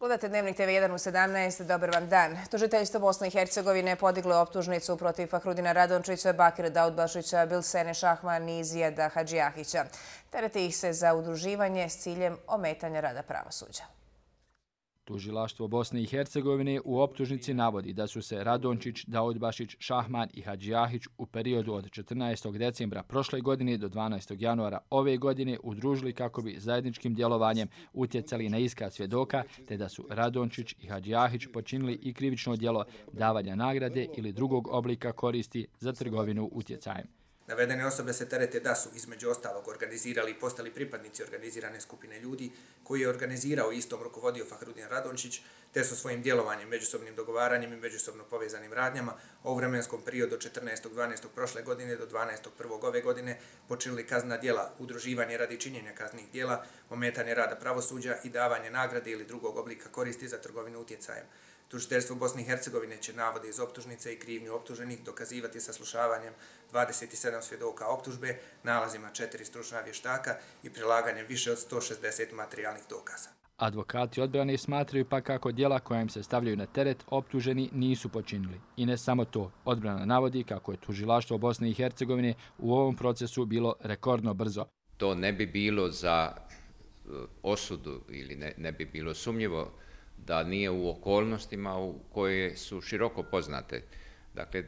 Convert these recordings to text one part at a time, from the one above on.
Gledate Dnevnik TV1 u 17. Dobar vam dan. Tužiteljstvo Bosne i Hercegovine podiglo je optužnicu protiv Fahrudina Radončića, Bakira Daudbašića, Bilsene Šahman i Zijeda Hadžijahića. Terete ih se za udruživanje s ciljem ometanja rada pravosuđa. Tužilaštvo Bosne i Hercegovine u optužnici navodi da su se Radončić, Daudbašić, Šahman i Hadžijahić u periodu od 14. decembra prošle godine do 12. januara ove godine udružili kako bi zajedničkim djelovanjem utjecali na iskaz svjedoka, te da su Radončić i Hadžijahić počinili i krivično djelo davanja nagrade ili drugog oblika koristi za trgovinu utjecajem. Navedene osobe se terete da su između ostalog organizirali i postali pripadnici organizirane skupine ljudi koji je organizirao i istom rukovodio Fahrudin Radončić, te su svojim djelovanjem, međusobnim dogovaranjem i međusobno povezanim radnjama u vremenskom periodu 14.12. prošle godine do 12.1. ove godine počinili kazna djela udruživanje radi činjenja kaznih djela, ometanje rada pravosuđa i davanje nagrade ili drugog oblika koristi za trgovinu utjecajem. Tužiteljstvo Bosne i Hercegovine će navode iz optužnice i krivnju optuženih dokazivati sa slušavanjem 27 svjedoka optužbe, nalazima četiri stručna vještaka i prilaganjem više od 160 materijalnih dokaza. Advokati odbrane smatraju pa kako dijela koja im se stavljaju na teret optuženi nisu počinili. I ne samo to, odbrana navodi kako je tužilaštvo Bosne i Hercegovine u ovom procesu bilo rekordno brzo. To ne bi bilo za e, osudu ili ne, ne bi bilo sumnjivo da nije u okolnostima u koje su široko poznate. Dakle,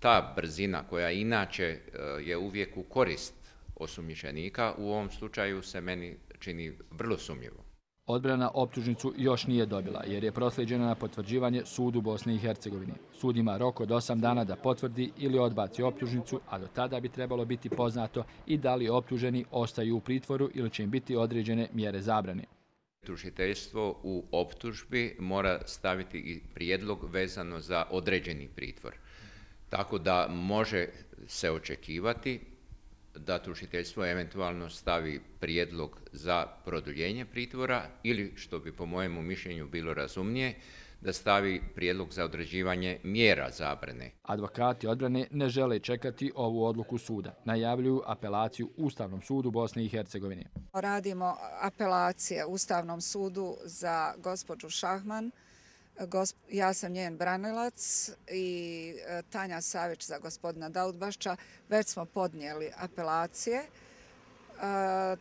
ta brzina koja inače e, je uvijek u korist osumnjičenika, u ovom slučaju se meni čini vrlo sumnjivo. Odbrana optužnicu još nije dobila, jer je prosljeđena na potvrđivanje sudu Bosne i Hercegovine. Sud ima rok od 8 dana da potvrdi ili odbaci optužnicu, a do tada bi trebalo biti poznato i da li optuženi ostaju u pritvoru ili će im biti određene mjere zabrane. Tužiteljstvo u optužbi mora staviti i prijedlog vezano za određeni pritvor. Tako da može se očekivati da tužiteljstvo eventualno stavi prijedlog za produljenje pritvora ili, što bi po mojemu mišljenju bilo razumnije, da stavi prijedlog za određivanje mjera zabrane. Advokati odbrane ne žele čekati ovu odluku suda. Najavljuju apelaciju Ustavnom sudu Bosne i Hercegovine. Radimo apelacije Ustavnom sudu za gospođu Šahman. Ja sam njen branilac i e, Tanja Savić za gospodina Daudbašća. Već smo podnijeli apelacije. E,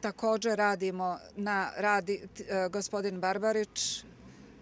također radimo na radi e, gospodin Barbarić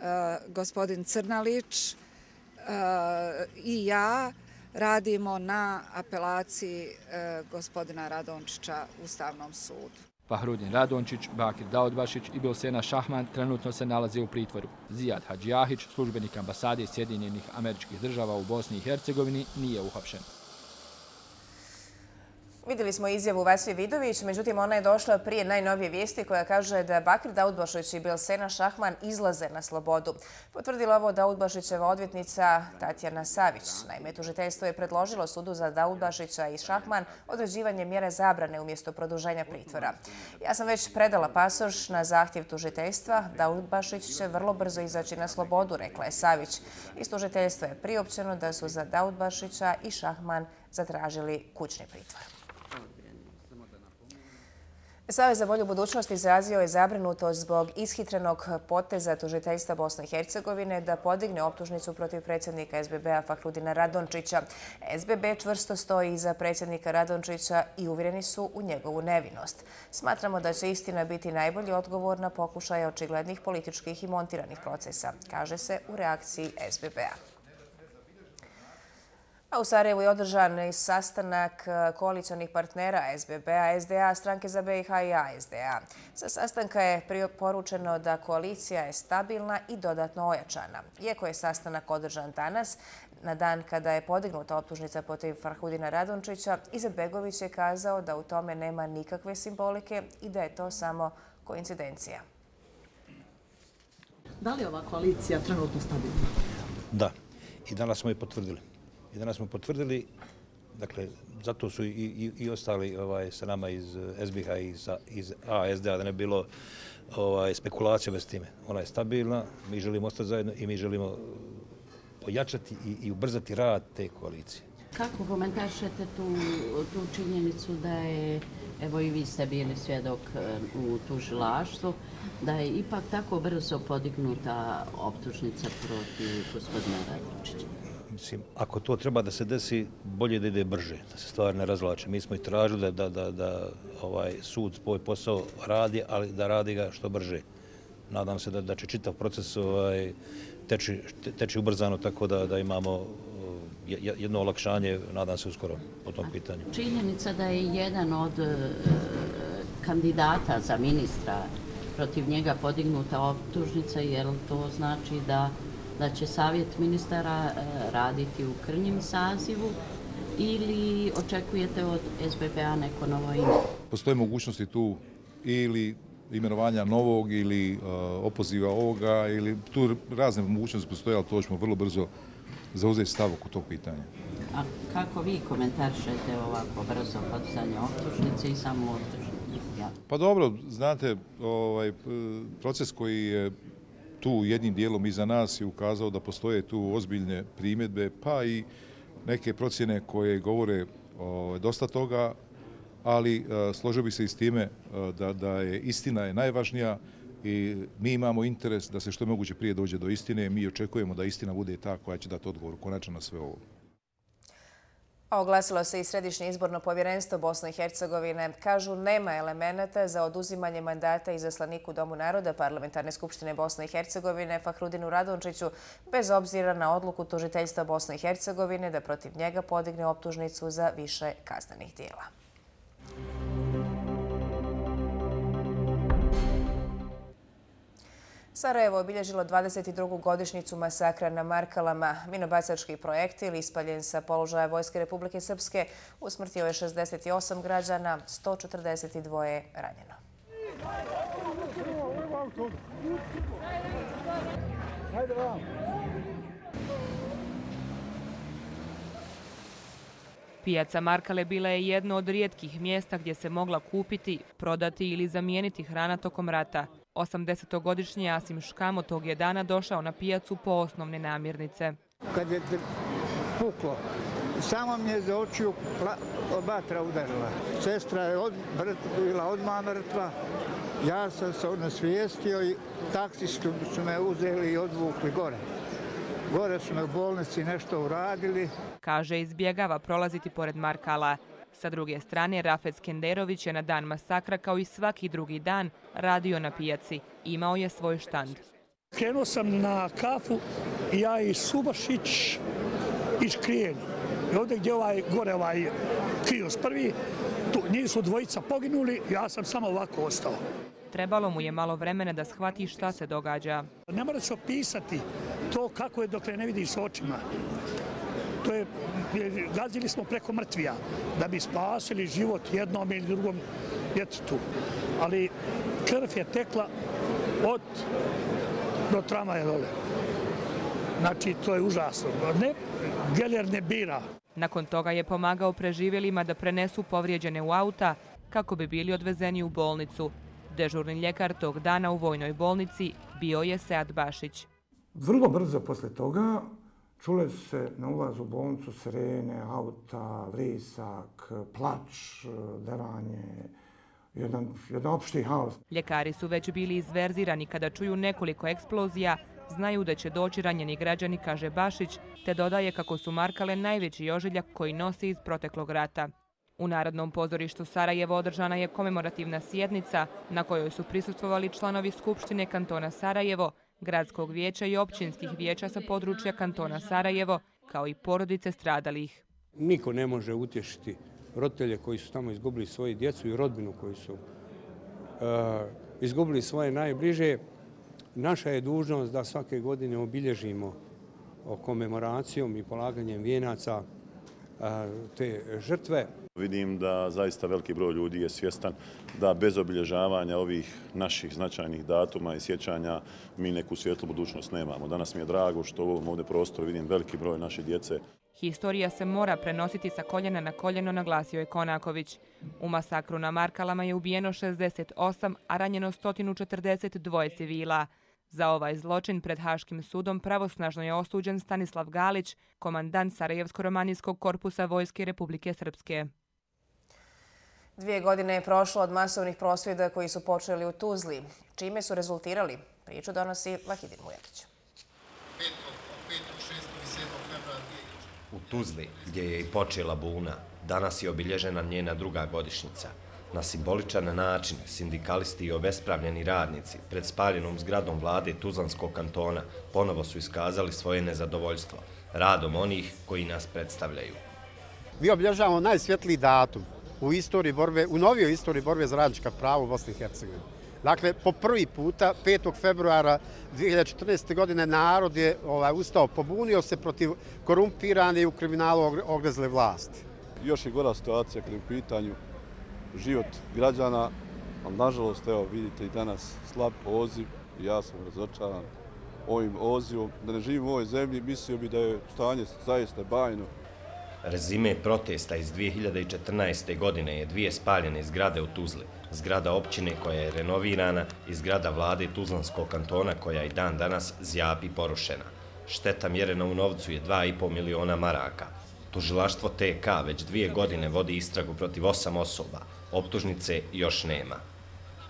Eh, gospodin Crnalić eh, i ja radimo na apelaciji eh, gospodina Radončića Ustavnom sudu. Fahrudin Radončić, Bakir Daudbašić i Bilsena Šahman trenutno se nalaze u pritvoru. Zijad Hadžijahić, službenik ambasade Sjedinjenih američkih država u Bosni i Hercegovini, nije uhapšen. Vidjeli smo izjavu Vesvi Vidović, međutim ona je došla prije najnovije vijesti koja kaže da Bakir Daudbašić i Bilsena Šahman izlaze na slobodu. Potvrdila ovo Daudbašićeva odvjetnica Tatjana Savić. Naime, tužiteljstvo je predložilo sudu za Daudbašića i Šahman određivanje mjere zabrane umjesto produženja pritvora. Ja sam već predala pasoš na zahtjev tužiteljstva. Daudbašić će vrlo brzo izaći na slobodu, rekla je Savić. Iz tužiteljstva je priopćeno da su za Daudbašića i Šahman zatražili kućni pritvor. Savez za bolju budućnost izrazio je zabrinutost zbog ishitrenog poteza tužiteljstva Bosne i Hercegovine da podigne optužnicu protiv predsjednika SBB-a Fahrudina Radončića. SBB čvrsto stoji iza predsjednika Radončića i uvjereni su u njegovu nevinost. Smatramo da će istina biti najbolji odgovor na pokušaje očiglednih političkih i montiranih procesa, kaže se u reakciji SBB-a. U Sarajevu je održan sastanak e, koalicijonih partnera SBB-a, SDA, stranke za BiH i ASDA. Sa sastanka je poručeno da koalicija je stabilna i dodatno ojačana. Iako je sastanak održan danas, na dan kada je podignuta optužnica protiv Farhudina Radončića, Izetbegović je kazao da u tome nema nikakve simbolike i da je to samo koincidencija. Da li je ova koalicija trenutno stabilna? Da, i danas smo je potvrdili i danas smo potvrdili, dakle, zato su i, i, i ostali ovaj, sa nama iz SBH i iz ASDA, da ne bilo ovaj, spekulacija bez time. Ona je stabilna, mi želimo ostati zajedno i mi želimo pojačati i, i ubrzati rad te koalicije. Kako komentaršete tu, tu činjenicu da je evo i vi ste bili svjedok um, u tužilaštvu, da je ipak tako brzo podignuta optužnica protiv gospodina Radličića? Mislim, ako to treba da se desi, bolje da ide brže, da se stvar ne razvlače. Mi smo i tražili da, da, da, da ovaj sud svoj posao radi, ali da radi ga što brže. Nadam se da, da će čitav proces ovaj, teči, teči ubrzano tako da, da imamo eh, jedno olakšanje, nadam se uskoro po tom pitanju. Činjenica da je jedan od e, kandidata za ministra protiv njega podignuta optužnica, jer to znači da, da će savjet ministara e, raditi u krnjim sazivu ili očekujete od SBB-a neko novo ime? Postoje mogućnosti tu ili imenovanja novog ili uh, opoziva ovoga ili tu razne mogućnosti postoje, ali to ćemo vrlo brzo zauzeti stav oko tog pitanja. A kako vi komentaršete ovako brzo podizanje optužnice i samo optužnice? Pa dobro, znate, ovaj, proces koji je tu jednim dijelom iza nas je ukazao da postoje tu ozbiljne primjedbe, pa i neke procjene koje govore ovaj, dosta toga, ali e, složio bi se i s time e, da, da je istina je najvažnija i mi imamo interes da se što moguće prije dođe do istine. Mi očekujemo da istina bude ta koja će dati odgovor konačno na sve ovo. Oglasilo se i Središnje izborno povjerenstvo Bosne i Hercegovine. Kažu, nema elemenata za oduzimanje mandata i zaslaniku Domu naroda Parlamentarne skupštine Bosne i Hercegovine Fahrudinu Radončiću, bez obzira na odluku tužiteljstva Bosne i Hercegovine da protiv njega podigne optužnicu za više kaznenih dijela. Sarajevo obilježilo 22. godišnicu masakra na Markalama. Minobacački projektil ispaljen sa položaja Vojske Republike Srpske usmrtio je 68 građana, 142 ranjeno. Pijaca Markale bila je jedno od rijetkih mjesta gdje se mogla kupiti, prodati ili zamijeniti hrana tokom rata. 80-godišnji Asim Škamo tog je dana došao na pijacu po osnovne namirnice. Kad je puklo, samo mi je za očiju batra udarila. Sestra je bila odmah mrtva. Ja sam se nasvijestio i taksistu su me uzeli i odvukli gore. Gore su me u bolnici nešto uradili. Kaže, izbjegava prolaziti pored Markala. Sa druge strane, Rafet Skenderović je na dan masakra kao i svaki drugi dan radio na pijaci. Imao je svoj štand. Krenuo sam na kafu, ja i Subašić i Škrijen. I ovdje gdje ovaj, gore ovaj kios prvi, tu, njih su dvojica poginuli, ja sam samo ovako ostao. Trebalo mu je malo vremena da shvati šta se događa. Ne mora se opisati to kako je dok ne vidiš očima to je, gazili smo preko mrtvija da bi spasili život jednom ili drugom djetetu. Ali krv je tekla od do tramaja dole. Znači, to je užasno. Ne, Geller ne bira. Nakon toga je pomagao preživjelima da prenesu povrijeđene u auta kako bi bili odvezeni u bolnicu. Dežurni ljekar tog dana u vojnoj bolnici bio je Sead Bašić. Vrlo brzo posle toga Čule su se na ulazu u bolnicu sirene, auta, vrisak, plač, deranje, jedan, jedan opšti haos. Ljekari su već bili izverzirani kada čuju nekoliko eksplozija, znaju da će doći ranjeni građani, kaže Bašić, te dodaje kako su markale najveći ožiljak koji nosi iz proteklog rata. U Narodnom pozorištu Sarajevo održana je komemorativna sjednica na kojoj su prisustvovali članovi Skupštine kantona Sarajevo, gradskog vijeća i općinskih vijeća sa područja kantona Sarajevo, kao i porodice stradalih. Niko ne može utješiti roditelje koji su tamo izgubili svoje djecu i rodbinu koji su uh, izgubili svoje najbliže. Naša je dužnost da svake godine obilježimo komemoracijom i polaganjem vijenaca uh, te žrtve. Vidim da zaista veliki broj ljudi je svjestan da bez obilježavanja ovih naših značajnih datuma i sjećanja mi neku svjetlu budućnost nemamo. Danas mi je drago što u ovom ovdje prostoru vidim veliki broj naše djece. Historija se mora prenositi sa koljena na koljeno, naglasio je Konaković. U masakru na Markalama je ubijeno 68, a ranjeno 142 civila. Za ovaj zločin pred Haškim sudom pravosnažno je osuđen Stanislav Galić, komandant Sarajevsko-romanijskog korpusa Vojske Republike Srpske. Dvije godine je prošlo od masovnih prosvjeda koji su počeli u Tuzli. Čime su rezultirali? Priču donosi Vahidin Mujanić. U Tuzli, gdje je i počela buna, danas je obilježena njena druga godišnica. Na simboličan način sindikalisti i obespravljeni radnici pred spaljenom zgradom vlade Tuzlanskog kantona ponovo su iskazali svoje nezadovoljstvo radom onih koji nas predstavljaju. Mi obilježavamo najsvjetliji datum u istoriji borbe, u novijoj istoriji borbe za radnička prava u Bosni i Hercegovini. Dakle, po prvi puta, 5. februara 2014. godine, narod je ovaj, ustao, pobunio se protiv korumpirane i u kriminalu ogrezle vlasti. Još je gora situacija kada je u pitanju život građana, ali nažalost, evo, vidite i danas slab oziv, ja sam razočaran ovim ozivom, da ne živim u ovoj zemlji, mislio bi da je stanje zaista bajno. Rezime protesta iz 2014. godine je dvije spaljene zgrade u Tuzli. Zgrada općine koja je renovirana i zgrada vlade Tuzlanskog kantona koja i dan danas zjapi porušena. Šteta mjerena u novcu je 2,5 miliona maraka. Tužilaštvo TK već dvije godine vodi istragu protiv osam osoba. Optužnice još nema.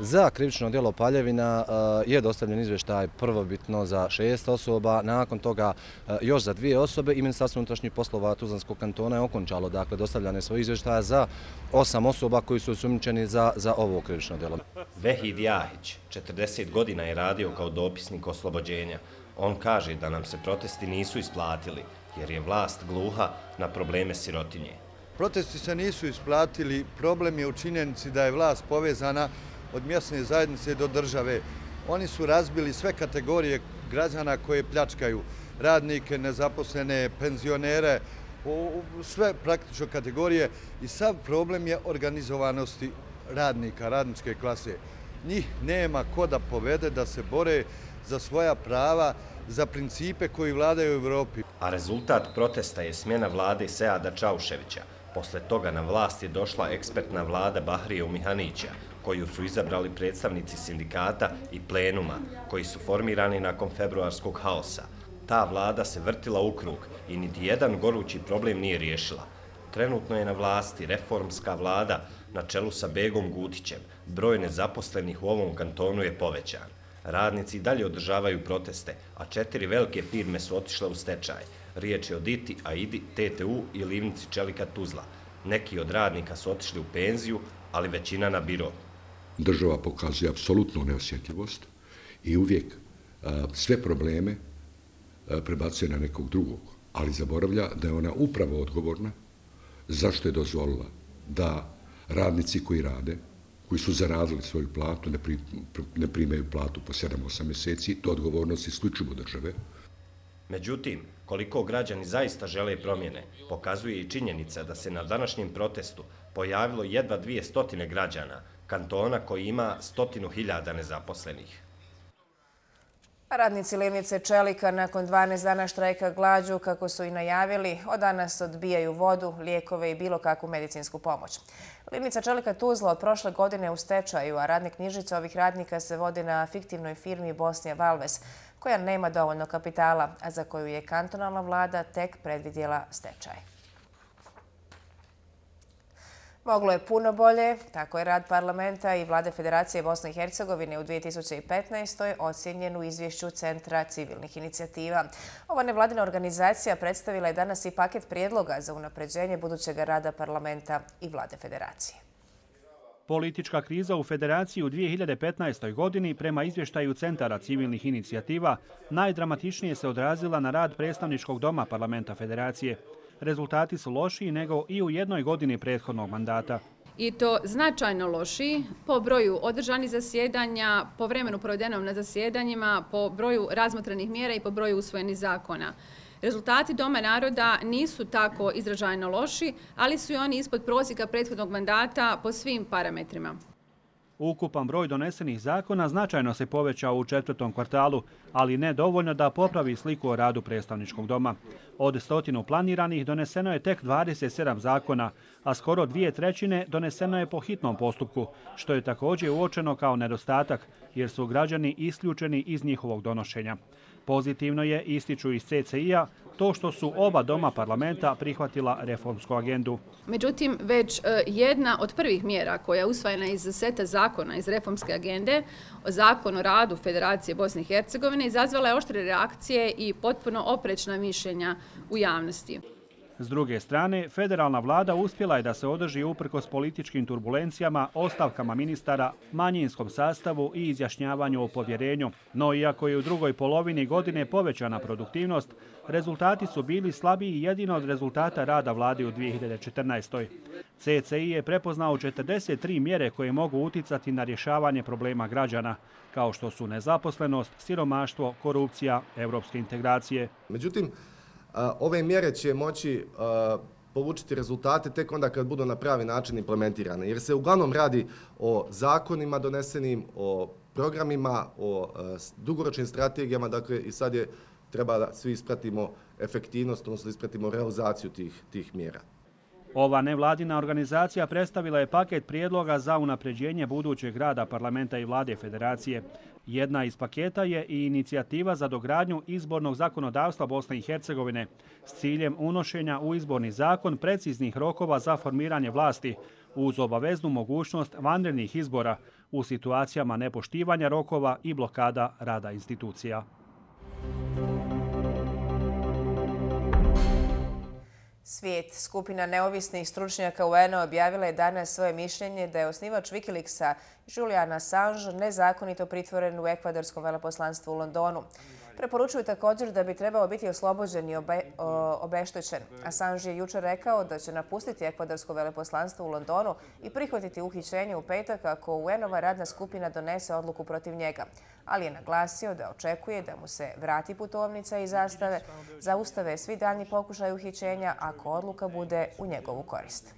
Za krivično djelo Paljevina eh, je dostavljen izveštaj prvobitno za šest osoba, nakon toga eh, još za dvije osobe i Ministarstvo unutrašnjih poslova Tuzlanskog kantona je okončalo dakle, dostavljane svoje izveštaje za osam osoba koji su sumničeni za, za ovo krivično djelo. Vehid Jahić, 40 godina je radio kao dopisnik oslobođenja. On kaže da nam se protesti nisu isplatili jer je vlast gluha na probleme sirotinje. Protesti se nisu isplatili, problem je u činjenici da je vlast povezana od mjesne zajednice do države. Oni su razbili sve kategorije građana koje pljačkaju radnike, nezaposlene, penzionere, sve praktično kategorije i sav problem je organizovanosti radnika, radničke klase. Njih nema ko da povede da se bore za svoja prava, za principe koji vladaju u Evropi. A rezultat protesta je smjena vlade Seada Čauševića. Posle toga na vlast je došla ekspertna vlada Bahrije Umihanića, koju su izabrali predstavnici sindikata i plenuma, koji su formirani nakon februarskog haosa. Ta vlada se vrtila u krug i niti jedan gorući problem nije riješila. Trenutno je na vlasti reformska vlada na čelu sa Begom Gutićem. Broj nezaposlenih u ovom kantonu je povećan. Radnici dalje održavaju proteste, a četiri velike firme su otišle u stečaj. Riječ je o Diti, Aidi, TTU i Livnici Čelika Tuzla. Neki od radnika su otišli u penziju, ali većina na biro država pokazuje apsolutnu neosjetljivost i uvijek sve probleme prebacuje na nekog drugog, ali zaboravlja da je ona upravo odgovorna zašto je dozvolila da radnici koji rade, koji su zaradili svoju platu, ne, pri, ne primaju platu po 7-8 mjeseci, to odgovornost isključivo države. Međutim, koliko građani zaista žele promjene, pokazuje i činjenica da se na današnjem protestu pojavilo jedva dvije stotine građana kantona koji ima stotinu hiljada nezaposlenih. Radnici Livnice Čelika nakon 12 dana štrajka glađu, kako su i najavili, od danas odbijaju vodu, lijekove i bilo kakvu medicinsku pomoć. Livnica Čelika Tuzla od prošle godine u stečaju, a radne knjižice ovih radnika se vode na fiktivnoj firmi Bosnija Valves, koja nema dovoljno kapitala, a za koju je kantonalna vlada tek predvidjela stečaj. Moglo je puno bolje, tako je rad parlamenta i vlade Federacije Bosne i Hercegovine u 2015. ocjenjen u izvješću Centra civilnih inicijativa. Ova nevladina organizacija predstavila je danas i paket prijedloga za unapređenje budućeg rada parlamenta i vlade Federacije. Politička kriza u Federaciji u 2015. godini prema izvještaju Centara civilnih inicijativa najdramatičnije se odrazila na rad predstavničkog doma parlamenta Federacije rezultati su lošiji nego i u jednoj godini prethodnog mandata. I to značajno lošiji po broju održanih zasjedanja, po vremenu provedenom na zasjedanjima, po broju razmotrenih mjera i po broju usvojenih zakona. Rezultati Doma naroda nisu tako izražajno loši, ali su i oni ispod prosjeka prethodnog mandata po svim parametrima. Ukupan broj donesenih zakona značajno se povećao u četvrtom kvartalu, ali ne dovoljno da popravi sliku o radu predstavničkog doma. Od stotinu planiranih doneseno je tek 27 zakona, a skoro dvije trećine doneseno je po hitnom postupku, što je također uočeno kao nedostatak, jer su građani isključeni iz njihovog donošenja. Pozitivno je, ističu iz CCI-a, to što su oba doma parlamenta prihvatila reformsku agendu. Međutim, već e, jedna od prvih mjera koja je usvajena iz seta zakona iz reformske agende, zakon o radu Federacije Bosne i Hercegovine, izazvala je oštre reakcije i potpuno oprečna mišljenja u javnosti. S druge strane, federalna vlada uspjela je da se održi uprkos političkim turbulencijama, ostavkama ministara, manjinskom sastavu i izjašnjavanju o povjerenju. No, iako je u drugoj polovini godine povećana produktivnost, rezultati su bili slabiji jedino od rezultata rada vlade u 2014. CCI je prepoznao 43 mjere koje mogu uticati na rješavanje problema građana, kao što su nezaposlenost, siromaštvo, korupcija, evropske integracije. Međutim, ove mjere će moći polučiti rezultate tek onda kad budu na pravi način implementirane. Jer se uglavnom radi o zakonima donesenim, o programima, o dugoročnim strategijama, dakle i sad je treba da svi ispratimo efektivnost, odnosno da ispratimo realizaciju tih, tih mjera. Ova nevladina organizacija predstavila je paket prijedloga za unapređenje budućeg rada parlamenta i vlade federacije. Jedna iz paketa je i inicijativa za dogradnju izbornog zakonodavstva Bosne i Hercegovine s ciljem unošenja u izborni zakon preciznih rokova za formiranje vlasti uz obaveznu mogućnost vanrednih izbora u situacijama nepoštivanja rokova i blokada rada institucija. Svijet, skupina neovisnih stručnjaka UN-a objavila je danas svoje mišljenje da je osnivač Wikileaksa Julian Assange nezakonito pritvoren u ekvadorskom veleposlanstvu u Londonu. Preporučuju također da bi trebao biti oslobođen i obeštećen. Assange je jučer rekao da će napustiti ekvadorsko veleposlanstvo u Londonu i prihvatiti uhićenje u petak ako UN-ova radna skupina donese odluku protiv njega. Ali je naglasio da očekuje da mu se vrati putovnica i zastave, zaustave svi daljni pokušaj uhićenja ako odluka bude u njegovu korist.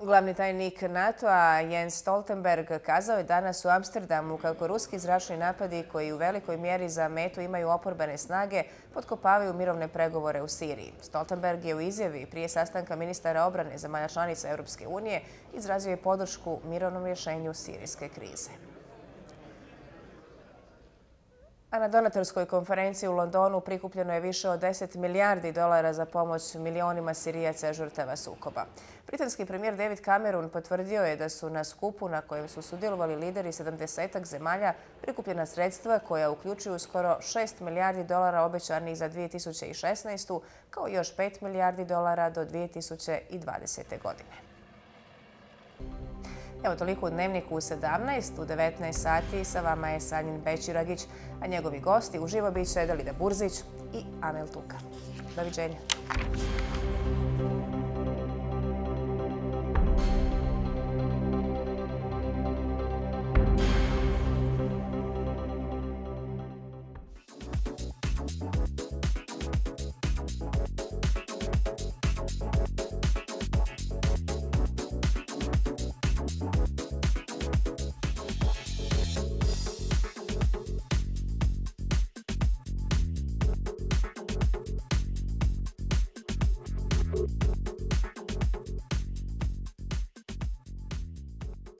Glavni tajnik NATO-a Jens Stoltenberg kazao je danas u Amsterdamu kako ruski zračni napadi koji u velikoj mjeri za metu imaju oporbene snage podkopavaju mirovne pregovore u Siriji. Stoltenberg je u izjavi prije sastanka ministara obrane za manja članica Europske unije izrazio je podršku mirovnom rješenju sirijske krize. A na donatorskoj konferenciji u Londonu prikupljeno je više od 10 milijardi dolara za pomoć milionima sirijaca žrtava sukoba. Britanski premijer David Cameron potvrdio je da su na skupu na kojem su sudjelovali lideri 70-ak zemalja prikupljena sredstva koja uključuju skoro 6 milijardi dolara obećanih za 2016. kao i još 5 milijardi dolara do 2020. godine. Evo toliko u dnevniku u 17, u 19 sati. Sa vama je Sanjin Bećiragić, a njegovi gosti uživo bit će Dalida Burzić i Amel Tuka. Doviđenja.